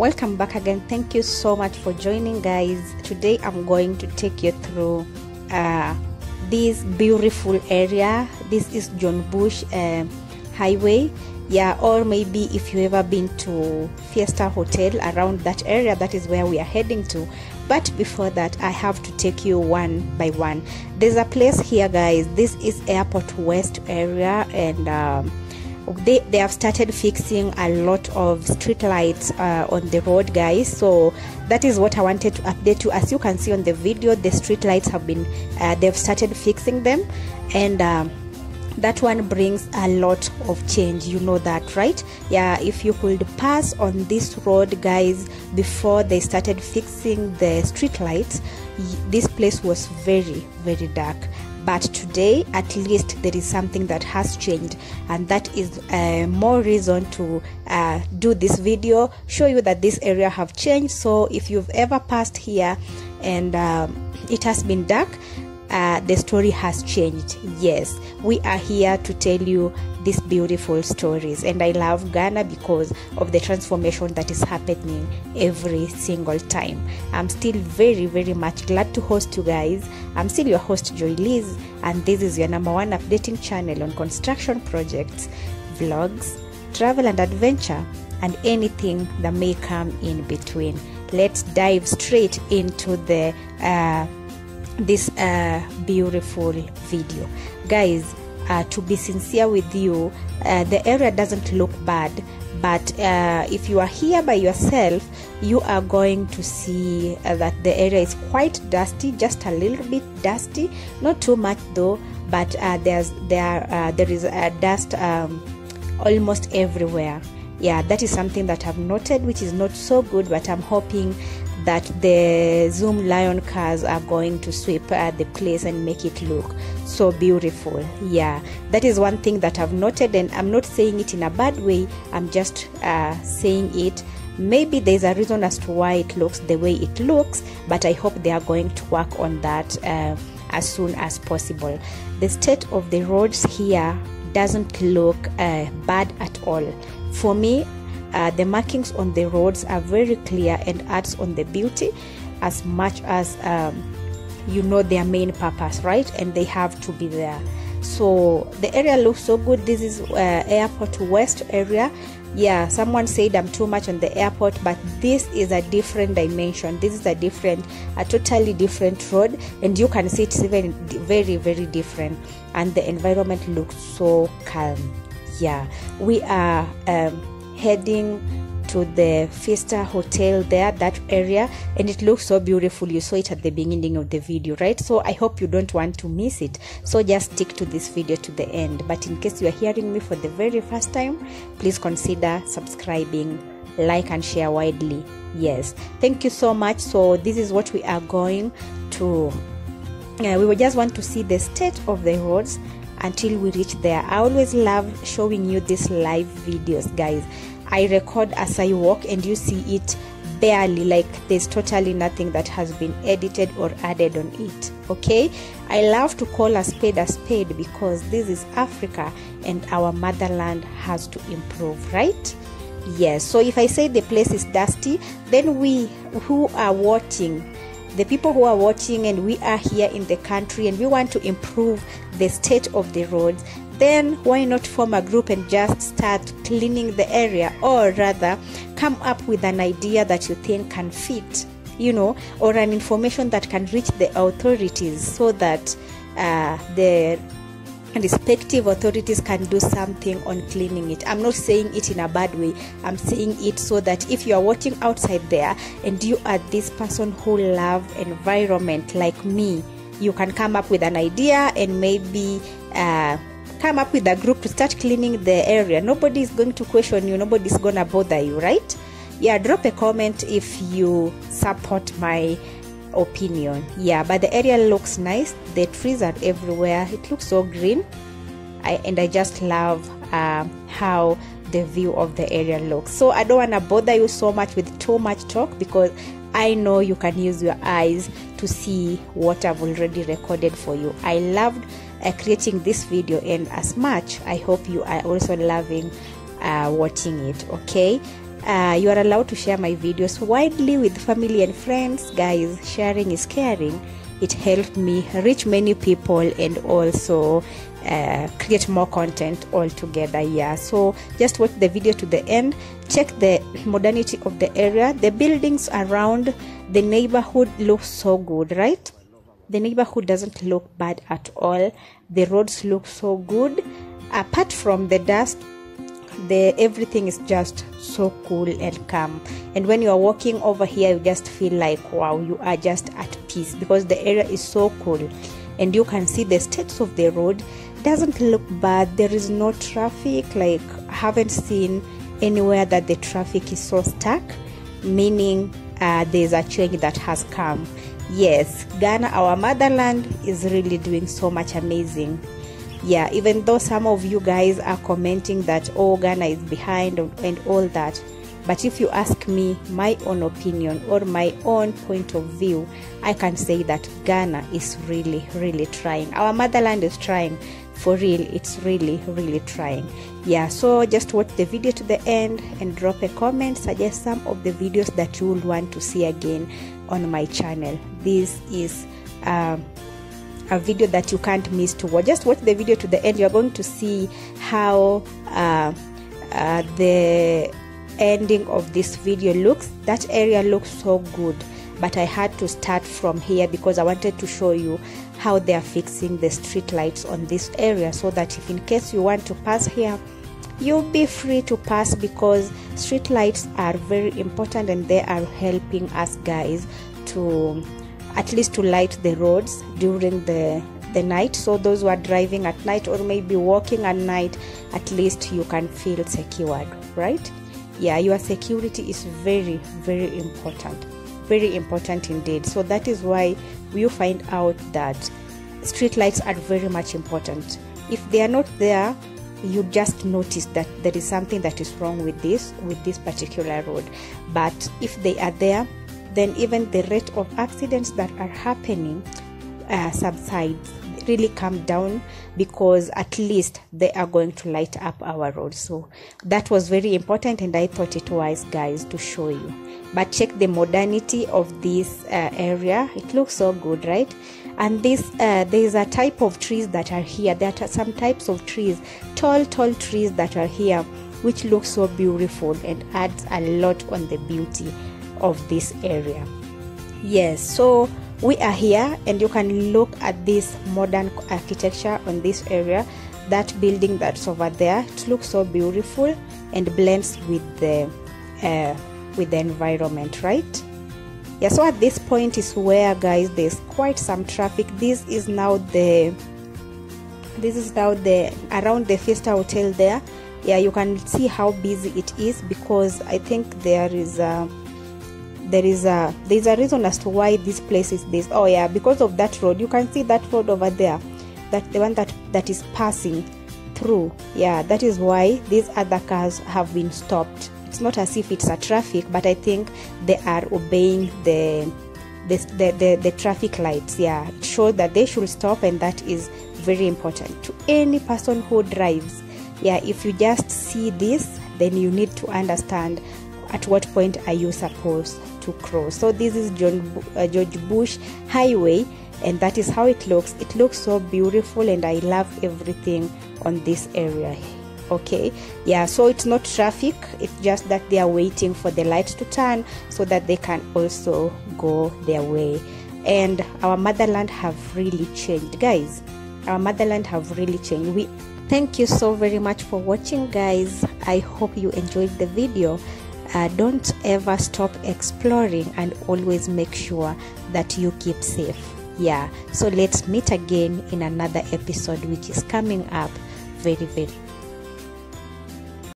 welcome back again. Thank you so much for joining guys. Today i'm going to take you through uh, this beautiful area. This is john bush uh, highway. Yeah or maybe if you ever been to fiesta hotel around that area that is where we are heading to. But before that i have to take you one by one. There's a place here guys. This is airport west area and um, they, they have started fixing a lot of street lights uh, on the road guys. So that is what i wanted to update you. As you can see on the video the street lights have been uh, they've started fixing them. And um, that one brings a lot of change. You know that right? Yeah if you could pass on this road guys before they started fixing the street lights this place was very very dark but today at least there is something that has changed and that is uh, more reason to uh, do this video show you that this area have changed. So if you've ever passed here and um, it has been dark uh, the story has changed. Yes, we are here to tell you these beautiful stories, and I love Ghana because of the transformation that is happening every single time. I'm still very, very much glad to host you guys. I'm still your host, Joy Liz, and this is your number one updating channel on construction projects, vlogs, travel and adventure, and anything that may come in between. Let's dive straight into the uh, this uh, beautiful video. Guys uh, to be sincere with you uh, the area doesn't look bad but uh, if you are here by yourself you are going to see uh, that the area is quite dusty just a little bit dusty. Not too much though but uh, there's there there is a dust um, almost everywhere. Yeah that is something that i've noted which is not so good but i'm hoping that the Zoomlion cars are going to sweep uh, the place and make it look so beautiful. Yeah that is one thing that i've noted and i'm not saying it in a bad way. I'm just uh, saying it. Maybe there's a reason as to why it looks the way it looks but i hope they are going to work on that uh, as soon as possible. The state of the roads here doesn't look uh, bad at all. For me uh, the markings on the roads are very clear and adds on the beauty as much as um, you know their main purpose right? And they have to be there. So the area looks so good. This is uh, airport west area. Yeah someone said i'm too much on the airport but this is a different dimension. This is a different a totally different road and you can see it's even very very different. And the environment looks so calm. Yeah we are um, heading to the Fiesta Hotel there, that area, and it looks so beautiful. You saw it at the beginning of the video, right? So I hope you don't want to miss it. So just stick to this video to the end. But in case you are hearing me for the very first time, please consider subscribing, like, and share widely. Yes, thank you so much. So this is what we are going to. Uh, we will just want to see the state of the roads until we reach there. I always love showing you these live videos, guys. I record as I walk and you see it barely like there's totally nothing that has been edited or added on it okay? I love to call a spade a spade because this is africa and our motherland has to improve right? Yes so if i say the place is dusty then we who are watching the people who are watching and we are here in the country and we want to improve the state of the roads then why not form a group and just start cleaning the area or rather come up with an idea that you think can fit you know or an information that can reach the authorities so that uh, the respective authorities can do something on cleaning it. I'm not saying it in a bad way. I'm saying it so that if you are watching outside there and you are this person who love environment like me, you can come up with an idea and maybe uh, come up with a group to start cleaning the area. Nobody is going to question you. Nobody's gonna bother you, right? Yeah, drop a comment if you support my opinion yeah but the area looks nice the trees are everywhere it looks so green I, and i just love uh, how the view of the area looks so i don't want to bother you so much with too much talk because i know you can use your eyes to see what i've already recorded for you. I loved uh, creating this video and as much i hope you are also loving uh, watching it okay? Uh, you are allowed to share my videos widely with family and friends. Guys sharing is caring it helped me reach many people and also uh, create more content altogether yeah. So just watch the video to the end. Check the modernity of the area. The buildings around the neighborhood look so good right? The neighborhood doesn't look bad at all. The roads look so good. Apart from the dust the everything is just so cool and calm. And when you are walking over here you just feel like wow you are just at peace because the area is so cool. And you can see the states of the road. Doesn't look bad. There is no traffic. Like haven't seen anywhere that the traffic is so stuck meaning uh, there's a change that has come. Yes ghana our motherland is really doing so much amazing yeah even though some of you guys are commenting that oh ghana is behind and all that but if you ask me my own opinion or my own point of view i can say that ghana is really really trying. Our motherland is trying. For real it's really really trying. Yeah so just watch the video to the end and drop a comment suggest some of the videos that you will want to see again on my channel. This is um, a video that you can't miss to watch. Just watch the video to the end. You're going to see how uh, uh, the ending of this video looks. That area looks so good, but I had to start from here because I wanted to show you how they are fixing the street lights on this area so that if in case you want to pass here you'll be free to pass because street lights are very important and they are helping us guys to at least to light the roads during the the night. So those who are driving at night or maybe walking at night at least you can feel secured right? Yeah your security is very very important. Very important indeed. So that is why you find out that street lights are very much important. If they are not there you just notice that there is something that is wrong with this with this particular road. But if they are there then even the rate of accidents that are happening uh, subsides really come down because at least they are going to light up our roads so that was very important and i thought it was guys to show you. But check the modernity of this uh, area. It looks so good right? And this uh, there is a type of trees that are here. There are some types of trees tall tall trees that are here which look so beautiful and adds a lot on the beauty of this area. Yes so we are here and you can look at this modern architecture on this area that building that's over there. It looks so beautiful and blends with the uh, with the environment right? Yeah so at this point is where guys there's quite some traffic. This is now the this is now the around the fiesta hotel there. Yeah you can see how busy it is because i think there is a there is a there's a reason as to why this place is this. Oh yeah because of that road. You can see that road over there that the one that that is passing through. Yeah that is why these other cars have been stopped. It's not as if it's a traffic but i think they are obeying the the, the, the, the traffic lights. Yeah it shows that they should stop and that is very important. To any person who drives yeah if you just see this then you need to understand at what point are you supposed to cross so this is John, uh, george bush highway and that is how it looks. It looks so beautiful and i love everything on this area. Okay? Yeah so it's not traffic. It's just that they are waiting for the light to turn so that they can also go their way. And our motherland have really changed. Guys our motherland have really changed. We thank you so very much for watching guys. I hope you enjoyed the video uh, don't ever stop exploring and always make sure that you keep safe. Yeah. So let's meet again in another episode which is coming up very very